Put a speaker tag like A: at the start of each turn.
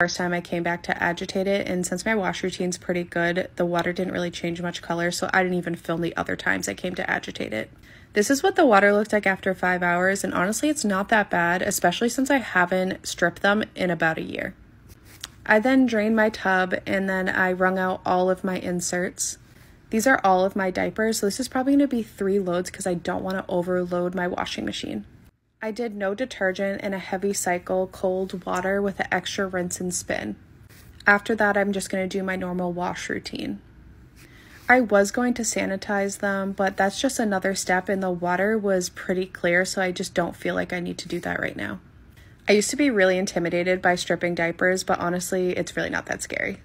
A: first time I came back to agitate it. And since my wash routine's pretty good, the water didn't really change much color. So I didn't even film the other times I came to agitate it. This is what the water looked like after five hours. And honestly, it's not that bad, especially since I haven't stripped them in about a year. I then drained my tub and then I wrung out all of my inserts. These are all of my diapers, so this is probably going to be three loads because I don't want to overload my washing machine. I did no detergent and a heavy cycle cold water with an extra rinse and spin. After that, I'm just going to do my normal wash routine. I was going to sanitize them, but that's just another step, and the water was pretty clear, so I just don't feel like I need to do that right now. I used to be really intimidated by stripping diapers, but honestly, it's really not that scary.